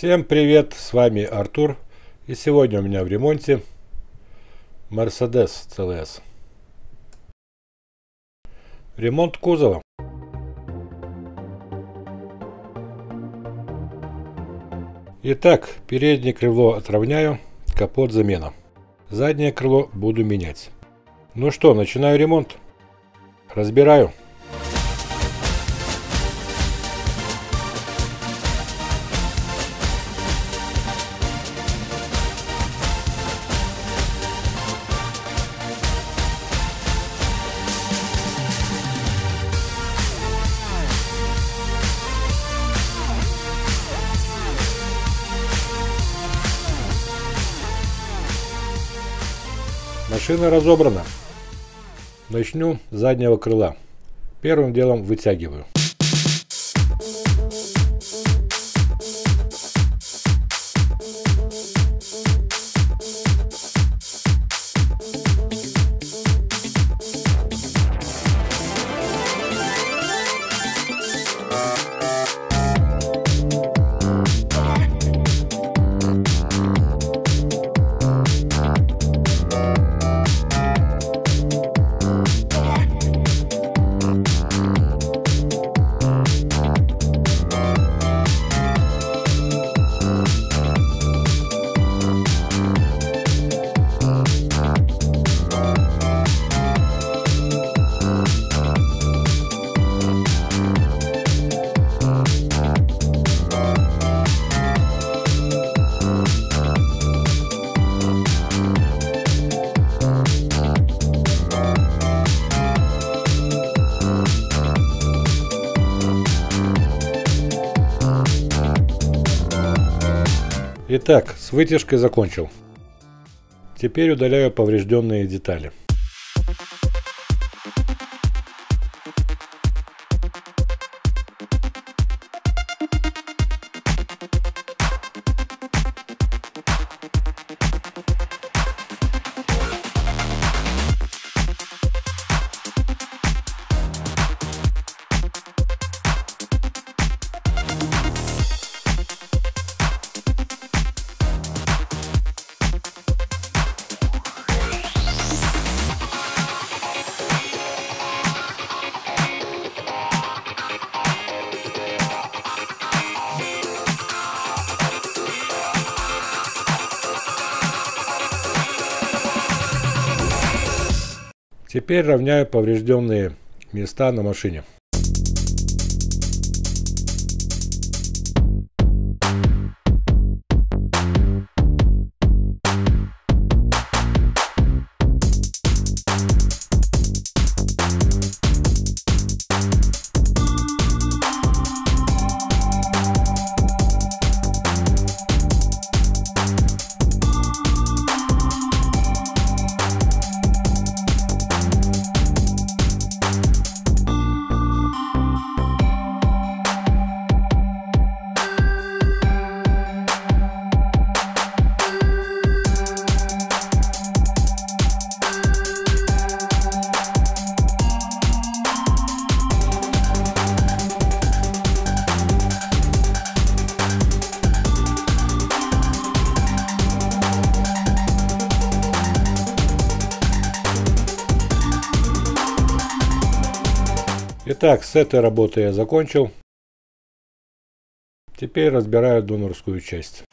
Всем привет, с вами Артур. И сегодня у меня в ремонте Mercedes CLS. Ремонт кузова. Итак, переднее крыло отравняю, капот замена. Заднее крыло буду менять. Ну что, начинаю ремонт. Разбираю. Машина разобрана. Начну с заднего крыла. Первым делом вытягиваю. Итак, с вытяжкой закончил. Теперь удаляю поврежденные детали. Теперь равняю поврежденные места на машине. Итак, с этой работы я закончил. Теперь разбираю донорскую часть.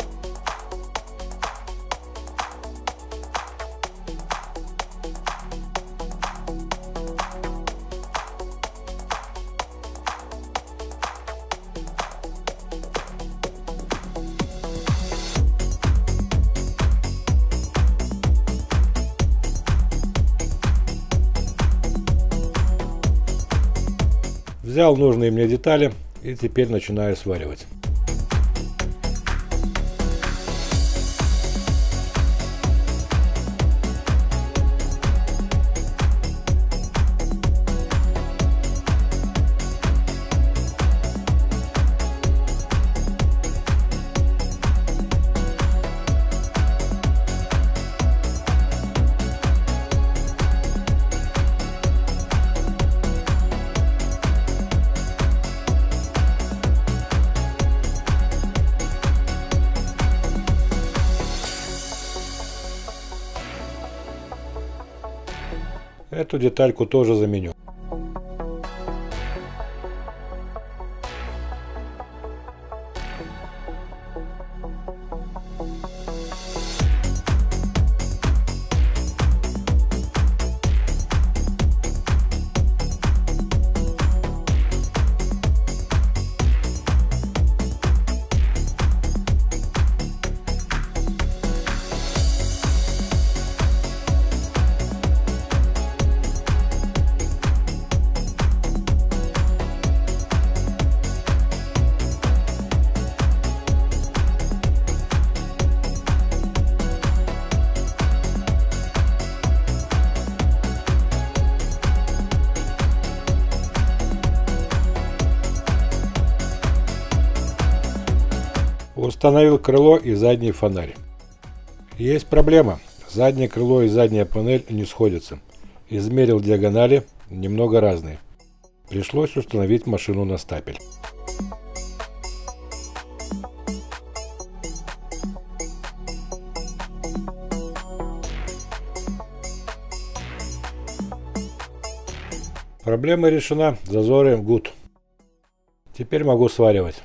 Взял нужные мне детали и теперь начинаю сваривать. Эту детальку тоже заменю. Установил крыло и задний фонарь. Есть проблема. Заднее крыло и задняя панель не сходятся. Измерил диагонали, немного разные. Пришлось установить машину на стапель. Проблема решена, зазоры гуд. Теперь могу сваривать.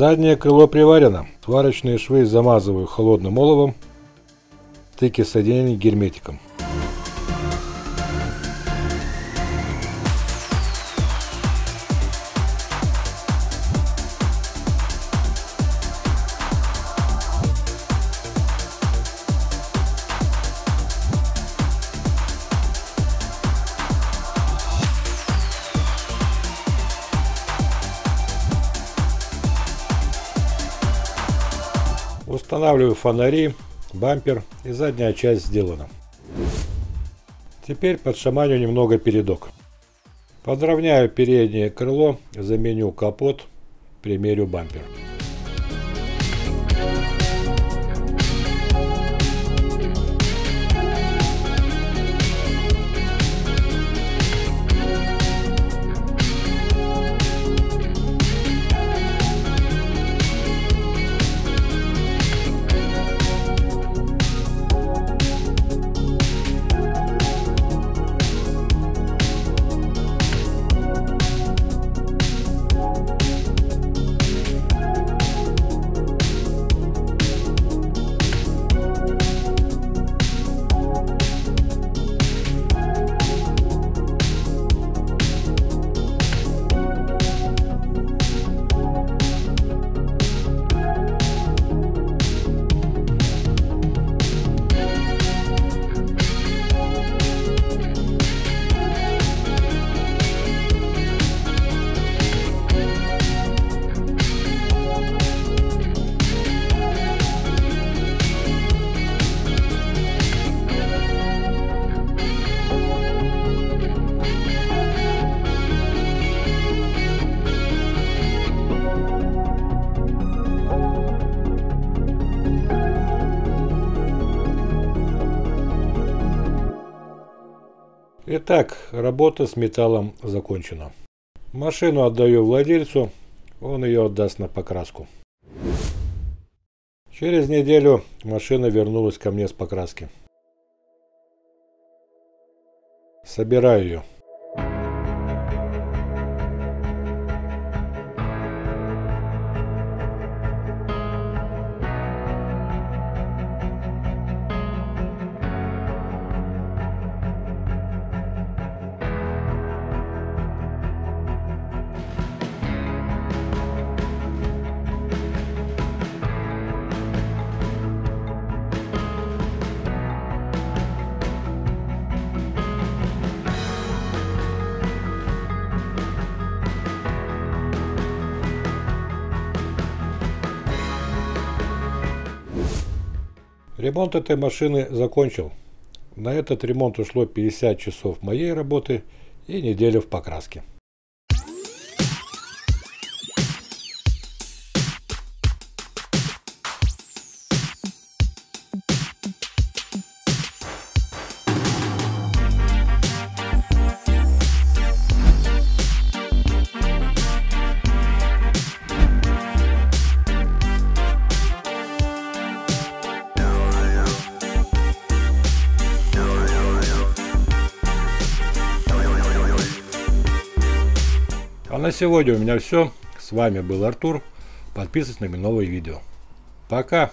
Заднее крыло приварено. Сварочные швы замазываю холодным оловом. Стыки соединений герметиком. Устанавливаю фонари, бампер и задняя часть сделана. Теперь подшаманю немного передок. Подровняю переднее крыло, заменю капот, примерю бампер. Итак, работа с металлом закончена. Машину отдаю владельцу, он ее отдаст на покраску. Через неделю машина вернулась ко мне с покраски. Собираю ее. Ремонт этой машины закончил. На этот ремонт ушло 50 часов моей работы и неделю в покраске. Сегодня у меня все. С вами был Артур. Подписывайтесь на мои новые видео. Пока!